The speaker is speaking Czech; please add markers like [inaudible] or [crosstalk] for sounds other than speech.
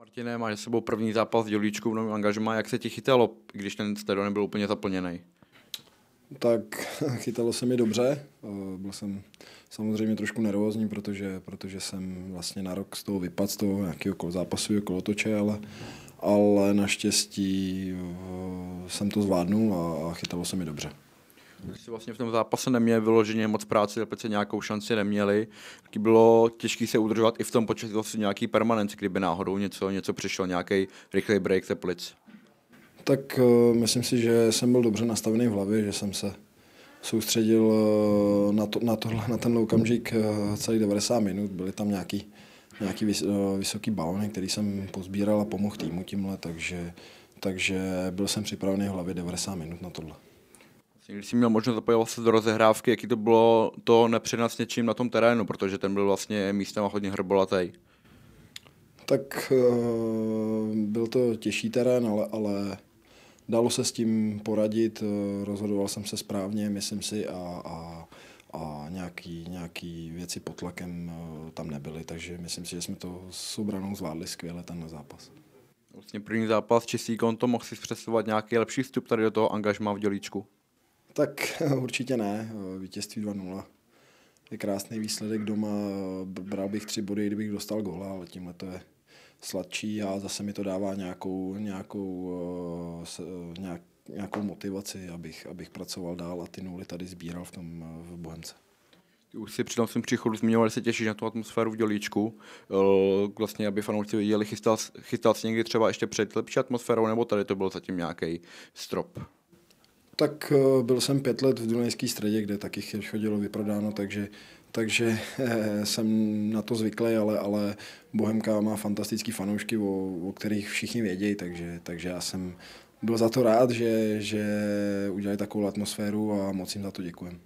Martine, máš za sebou první zápas v dělíčku v novém angažmá. Jak se ti chytalo, když ten stadion nebyl úplně zaplněný? Tak chytalo se mi dobře. Eh, Byl jsem samozřejmě trošku nervózní, protože, protože jsem vlastně na rok z toho vypadl, z toho nějakého zápasu kolotoče, ale, ale naštěstí eh, jsem to zvládnul a, a chytalo se mi dobře. Když si vlastně v tom zápase neměli vyloženě moc práce, protože nějakou šanci neměli, taky bylo těžké se udržovat i v tom počasí vlastně nějaký permanenci, kdyby náhodou něco, něco přišlo, nějaký rychlý break teplic. Tak eh, myslím si, že jsem byl dobře nastavený v hlavě, že jsem se soustředil eh, na, to, na, tohle, na ten okamžik eh, celý 90 minut. Byly tam nějaký, nějaký vys, eh, vysoký balony, který jsem pozbíral a pomohl týmu tímhle, takže, takže byl jsem připravený v hlavě 90 minut na tohle. Vlastně, Když jsi měl možnost zapojovat se do rozehrávky, jaký to bylo to nepřenat s něčím na tom terénu, protože ten byl vlastně místem hodně hrbolatý. Tak eh, byl to těžší terén, ale, ale dalo se s tím poradit, eh, rozhodoval jsem se správně, myslím si, a, a, a nějaký, nějaký věci pod tlakem eh, tam nebyly, takže myslím si, že jsme to s obranou zvládli skvěle tenhle zápas. Vlastně první zápas, čistý konto, mohl si představovat nějaký lepší vstup tady do toho angažma v dělíčku. Tak [laughs] určitě ne, vítězství 2-0 je krásný výsledek doma, bral bych tři body, kdybych dostal góla, ale tímhle to je sladčí a zase mi to dává nějakou, nějakou, eh, eh, nějak, nějakou motivaci, abych, abych pracoval dál a ty nuly tady sbíral v tom eh, v Bohemce. Už si při tom svém příchodu zmiňoval, že se těšíš na tu atmosféru v dělíčku. Vlastně, aby fanoušci viděli, chystal, chystal jsi někdy třeba ještě před lepší atmosférou, nebo tady to byl zatím nějaký strop? Tak eh, byl jsem pět let v Dunajské středě, kde taky chodilo vyprodáno, takže, takže eh, jsem na to zvyklý, ale, ale Bohemka má fantastický fanoušky, o, o kterých všichni vědějí, takže, takže já jsem byl za to rád, že, že udělali takovou atmosféru a moc jim za to děkujem.